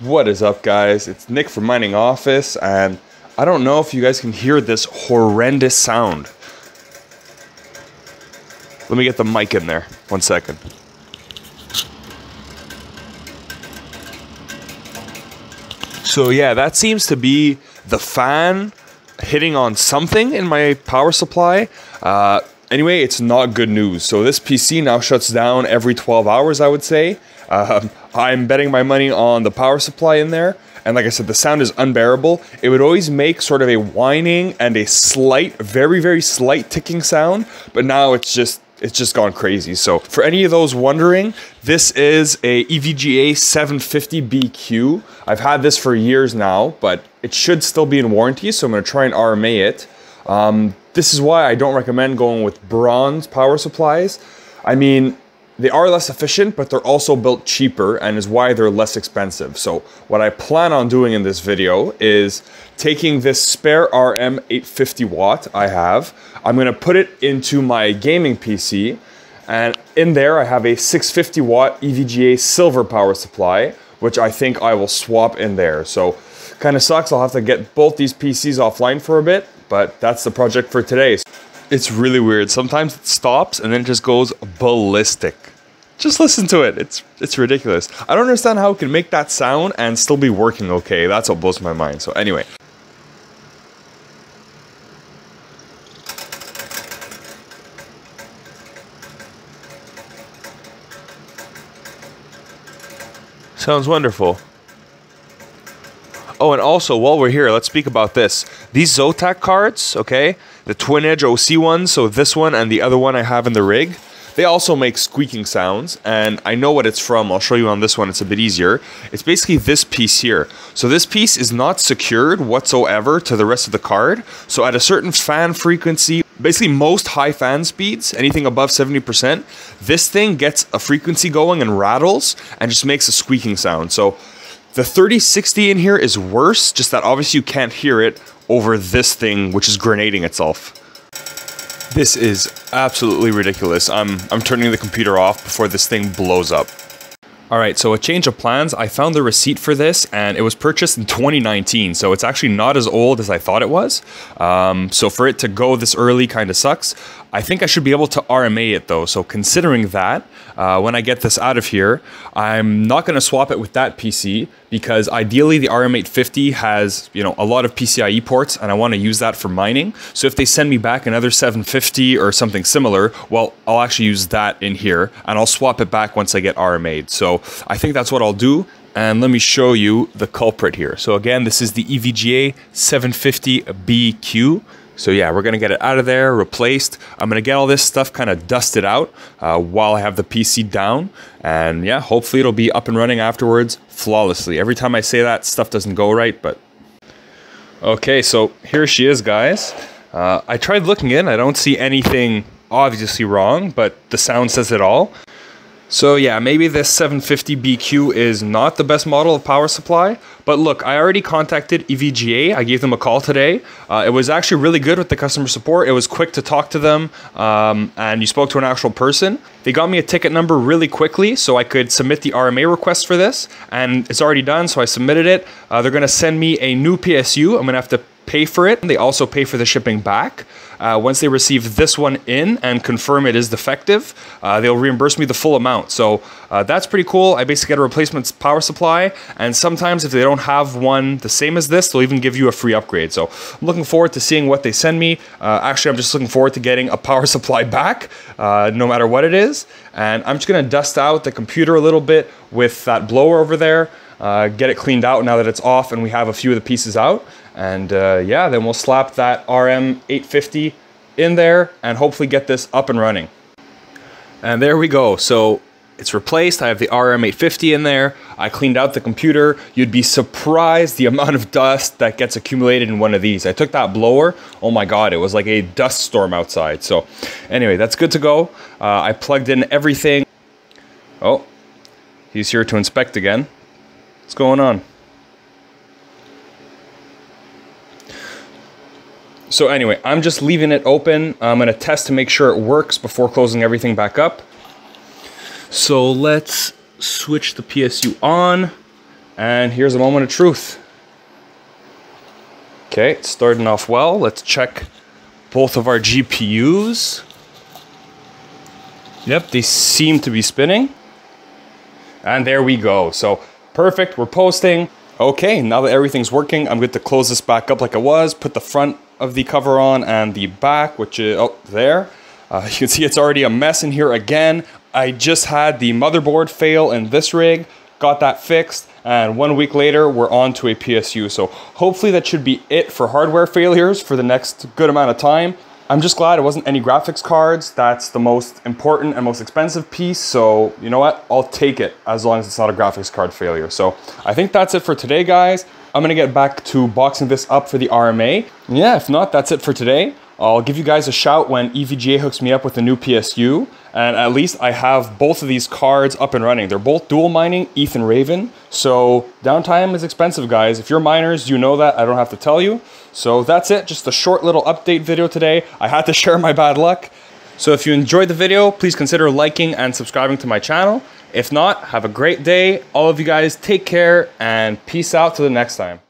What is up, guys? It's Nick from Mining Office, and I don't know if you guys can hear this horrendous sound. Let me get the mic in there. One second. So, yeah, that seems to be the fan hitting on something in my power supply. Uh, anyway, it's not good news. So, this PC now shuts down every 12 hours, I would say. Um, I'm betting my money on the power supply in there. And like I said, the sound is unbearable. It would always make sort of a whining and a slight, very, very slight ticking sound. But now it's just it's just gone crazy. So for any of those wondering, this is a EVGA 750BQ. I've had this for years now, but it should still be in warranty, so I'm gonna try and RMA it. Um, this is why I don't recommend going with bronze power supplies. I mean, they are less efficient, but they're also built cheaper and is why they're less expensive. So what I plan on doing in this video is taking this spare RM 850 watt I have, I'm gonna put it into my gaming PC and in there I have a 650 watt EVGA silver power supply, which I think I will swap in there. So kind of sucks, I'll have to get both these PCs offline for a bit, but that's the project for today. It's really weird. Sometimes it stops and then it just goes ballistic. Just listen to it. It's it's ridiculous. I don't understand how it can make that sound and still be working okay. That's what blows my mind. So anyway. Sounds wonderful. Oh, and also while we're here, let's speak about this. These Zotac cards, okay, the Twin Edge OC ones, so this one and the other one I have in the rig, they also make squeaking sounds, and I know what it's from. I'll show you on this one, it's a bit easier. It's basically this piece here. So this piece is not secured whatsoever to the rest of the card. So at a certain fan frequency, basically most high fan speeds, anything above 70%, this thing gets a frequency going and rattles and just makes a squeaking sound. So the 3060 in here is worse, just that obviously you can't hear it over this thing, which is grenading itself. This is absolutely ridiculous. I'm, I'm turning the computer off before this thing blows up. All right, so a change of plans. I found the receipt for this, and it was purchased in 2019, so it's actually not as old as I thought it was. Um, so for it to go this early kind of sucks. I think I should be able to RMA it though. So considering that, uh, when I get this out of here, I'm not going to swap it with that PC because ideally the RM850 has you know a lot of PCIe ports, and I want to use that for mining. So if they send me back another 750 or something similar, well, I'll actually use that in here, and I'll swap it back once I get RMA'd. So I think that's what I'll do. And let me show you the culprit here. So again, this is the EVGA 750BQ. So yeah, we're gonna get it out of there, replaced. I'm gonna get all this stuff kind of dusted out uh, while I have the PC down. And yeah, hopefully it'll be up and running afterwards flawlessly. Every time I say that, stuff doesn't go right, but... Okay, so here she is, guys. Uh, I tried looking in, I don't see anything obviously wrong, but the sound says it all. So yeah, maybe this 750BQ is not the best model of power supply, but look, I already contacted EVGA. I gave them a call today. Uh, it was actually really good with the customer support. It was quick to talk to them, um, and you spoke to an actual person. They got me a ticket number really quickly so I could submit the RMA request for this, and it's already done, so I submitted it. Uh, they're gonna send me a new PSU. I'm gonna have to pay for it. They also pay for the shipping back. Uh, once they receive this one in and confirm it is defective, uh, they'll reimburse me the full amount. So uh, that's pretty cool. I basically get a replacement power supply, and sometimes if they don't have one the same as this, they'll even give you a free upgrade. So I'm looking forward to seeing what they send me. Uh, actually, I'm just looking forward to getting a power supply back, uh, no matter what it is. And I'm just gonna dust out the computer a little bit with that blower over there. Uh, get it cleaned out now that it's off and we have a few of the pieces out. And uh, yeah, then we'll slap that RM850 in there and hopefully get this up and running. And there we go. So it's replaced. I have the RM850 in there. I cleaned out the computer. You'd be surprised the amount of dust that gets accumulated in one of these. I took that blower. Oh my God, it was like a dust storm outside. So anyway, that's good to go. Uh, I plugged in everything. Oh, he's here to inspect again. What's going on? So anyway, I'm just leaving it open. I'm gonna test to make sure it works before closing everything back up. So let's switch the PSU on And here's a moment of truth. Okay, it's starting off well. Let's check both of our GPUs. Yep, they seem to be spinning. And there we go. So perfect, we're posting. Okay, now that everything's working, I'm good to close this back up like it was, put the front of the cover on and the back, which is, oh, there. Uh, you can see it's already a mess in here again. I just had the motherboard fail in this rig, got that fixed, and one week later, we're on to a PSU. So hopefully that should be it for hardware failures for the next good amount of time. I'm just glad it wasn't any graphics cards. That's the most important and most expensive piece. So you know what? I'll take it as long as it's not a graphics card failure. So I think that's it for today, guys. I'm gonna get back to boxing this up for the RMA. Yeah, if not, that's it for today. I'll give you guys a shout when EVGA hooks me up with a new PSU. And at least I have both of these cards up and running. They're both dual mining ETH and Raven. So downtime is expensive, guys. If you're miners, you know that. I don't have to tell you. So that's it. Just a short little update video today. I had to share my bad luck. So if you enjoyed the video, please consider liking and subscribing to my channel. If not, have a great day. All of you guys take care and peace out to the next time.